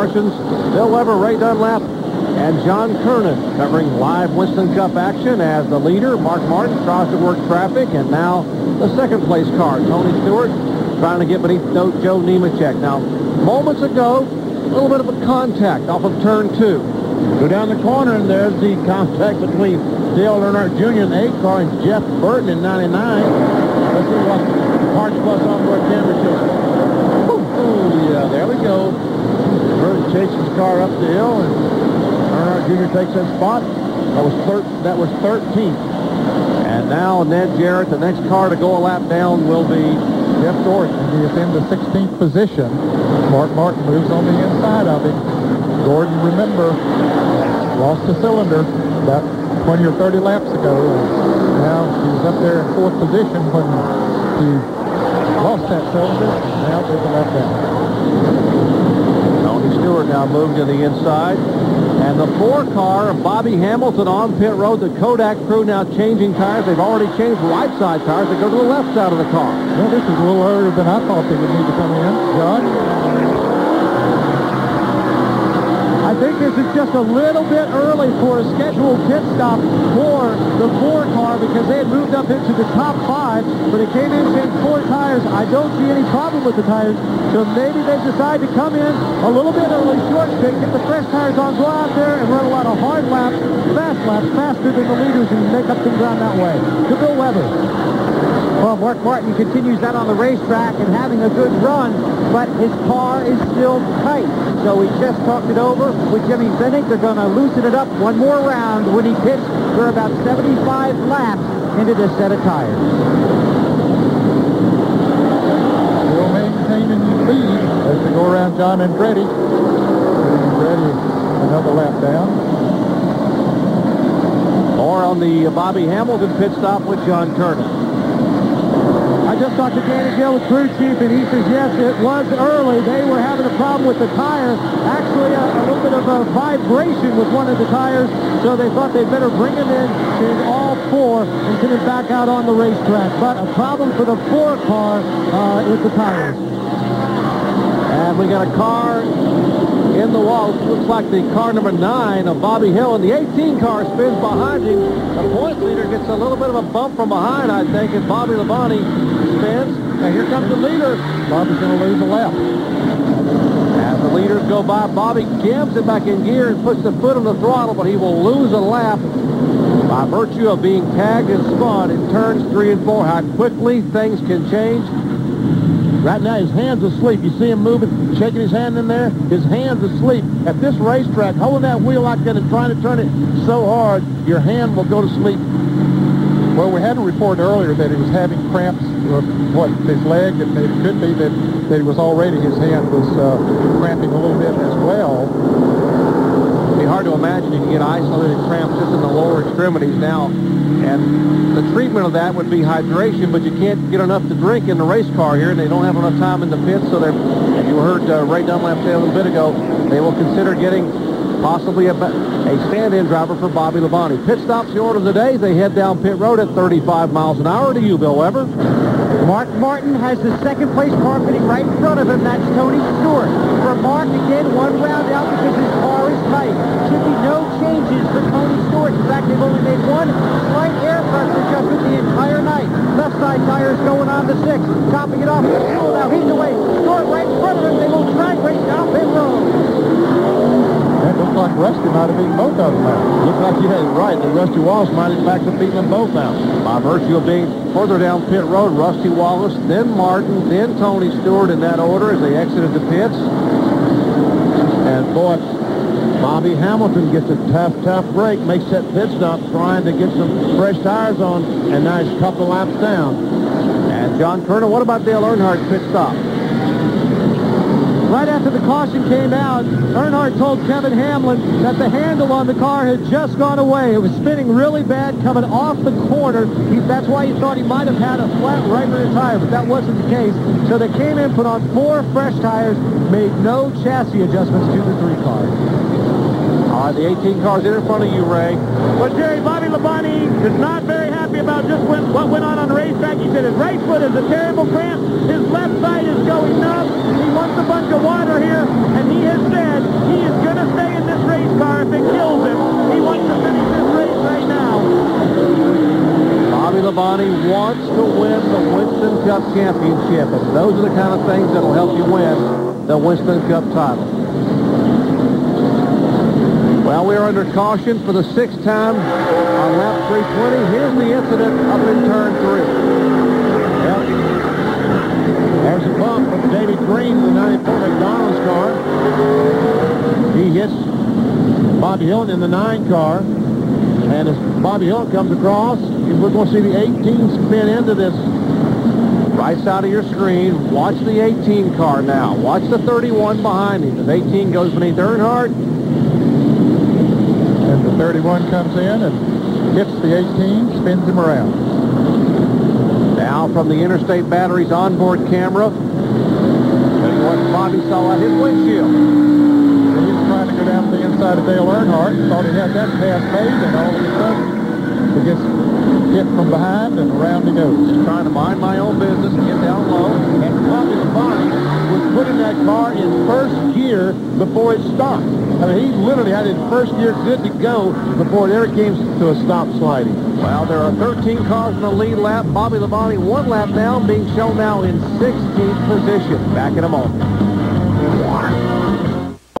Parsons, Bill Weber, Ray Dunlap, and John Kernan covering live Winston Cup action as the leader, Mark Martin, tries to work traffic, and now the second place car, Tony Stewart, trying to get beneath Joe Nemechek. Now, moments ago, a little bit of a contact off of turn two. Go down the corner, and there's the contact between Dale Earnhardt Jr. in the 8 car and Jeff Burton in 99. Let's see what Parts Plus onboard camera shows. Oh, yeah, there we go. His car up the hill, and uh, Earnhardt Jr. takes that spot. That was, thir that was 13th. And now Ned Jarrett, the next car to go a lap down will be Jeff Gordon. He is in the 16th position. Mark Martin moves on the inside of him. Gordon, remember, lost a cylinder about 20 or 30 laps ago. Now he's up there in fourth position when he lost that cylinder. Now there's a lap down. Tony Stewart now moved to the inside. And the four car Bobby Hamilton on pit road. The Kodak crew now changing tires. They've already changed right side tires. They go to the left side of the car. Well, this is a little earlier than I thought they would need to come in. John? I think is just a little bit early for a scheduled pit stop for the four car because they had moved up into the top five, but it came in saying four tires. I don't see any problem with the tires, so maybe they decide to come in a little bit early, short pit, get the fresh tires on, go out there and run a lot of hard laps, fast laps, faster than the leaders and make up some ground that way. To Bill Weber. Well, Mark Martin continues that on the racetrack and having a good run, but his car is still tight. So he just talked it over with Jimmy Fennig. They're going to loosen it up one more round when he pits for about 75 laps into this set of tires. Still maintaining the lead as they go around John Andretti. Andretti another lap down. More on the Bobby Hamilton pit stop with John Kernan. Just talked to Danny Gill, the crew chief, and he says, yes, it was early. They were having a problem with the tire. Actually, a, a little bit of a vibration with one of the tires, so they thought they'd better bring him in in all four and get him back out on the racetrack. But a problem for the four car uh, is the tires. And we got a car in the wall. Looks like the car number nine of Bobby Hillin, and the 18 car spins behind him. The point leader gets a little bit of a bump from behind, I think, and Bobby Labonte spins. And here comes the leader. Bobby's going to lose a lap. As the leaders go by, Bobby gives it back in gear and puts the foot on the throttle, but he will lose a lap by virtue of being tagged and spun in turns three and four. How quickly things can change. Right now, his hand's asleep. You see him moving, shaking his hand in there? His hand's asleep. At this racetrack, holding that wheel like that and trying to turn it so hard, your hand will go to sleep. Well, we had a report earlier that he was having cramps, uh, what, his leg, and it could be that, that he was already, his hand was uh, cramping a little bit as well. It'd be hard to imagine you can get isolated cramps just in the lower extremities now. And the treatment of that would be hydration, but you can't get enough to drink in the race car here. And they don't have enough time in the pits, so they're, you heard uh, Ray Dunlap say a little bit ago, they will consider getting possibly a, a stand-in driver for Bobby Labonte. Pit stops the order of the day. They head down pit road at 35 miles an hour. To you, Bill Weber. Mark Martin has the second place car fitting right in front of him. That's Tony Stewart. For Mark, again, one round out because his car is tight. Should be no changes for Tony Stewart. In fact, they've only made one slight air pressure adjustment the entire night. Left side tires going on to six. Topping it off with fuel now. He's away. Stewart right in front of him. They will drag race down pit road. That looks might have beaten both of them out. Looks like you had it right. The Rusty Wallace might in fact have beaten them both out. By virtue of being further down pit road, Rusty Wallace, then Martin, then Tony Stewart in that order as they exited the pits. And boy, Bobby Hamilton gets a tough, tough break, makes that pit stop trying to get some fresh tires on, and now he's a couple laps down. And John Kernan, what about Dale Earnhardt pit stop? Right after the caution came out, Earnhardt told Kevin Hamlin that the handle on the car had just gone away. It was spinning really bad coming off the corner. He, that's why he thought he might have had a flat right rear tire, but that wasn't the case. So they came in, put on four fresh tires, made no chassis adjustments to the three car. All right, the 18 car's in front of you, Ray. Well, Jerry, Bobby Labonte is not very happy about just when, what went on on the racetrack. He said his right foot is a terrible cramp. His left side is going numb. He wants a bunch of water here, and he has said he is going to stay in this race car if it kills him. He wants to finish this race right now. Bobby Labonte wants to win the Winston Cup Championship, and those are the kind of things that'll help you win the Winston Cup title. Well, we are under caution for the sixth time on lap 320. Here's the incident up in turn three. Yep. There's a bump from David Green, in the 94 McDonald's car. He hits Bobby Hillin in the 9 car. And as Bobby Hillin comes across, we're going to see the 18 spin into this. Right side of your screen, watch the 18 car now. Watch the 31 behind him. The 18 goes beneath Earnhardt. And the 31 comes in and hits the 18, spins him around. Now from the Interstate battery's onboard camera, show you what Bobby saw at his windshield. He was trying to go down to the inside of Dale Earnhardt, thought he had that pass made, and all of a sudden he gets hit from behind and around he goes. Just trying to mind my own business and get down low. And Bobby Labonte was putting that car in first gear before it stopped. I mean, he literally had it in first gear good to go before it ever came to a stop sliding. Well, there are 13 cars in the lead lap. Bobby Labonte one lap down, being shown now in 16th position. Back in a moment.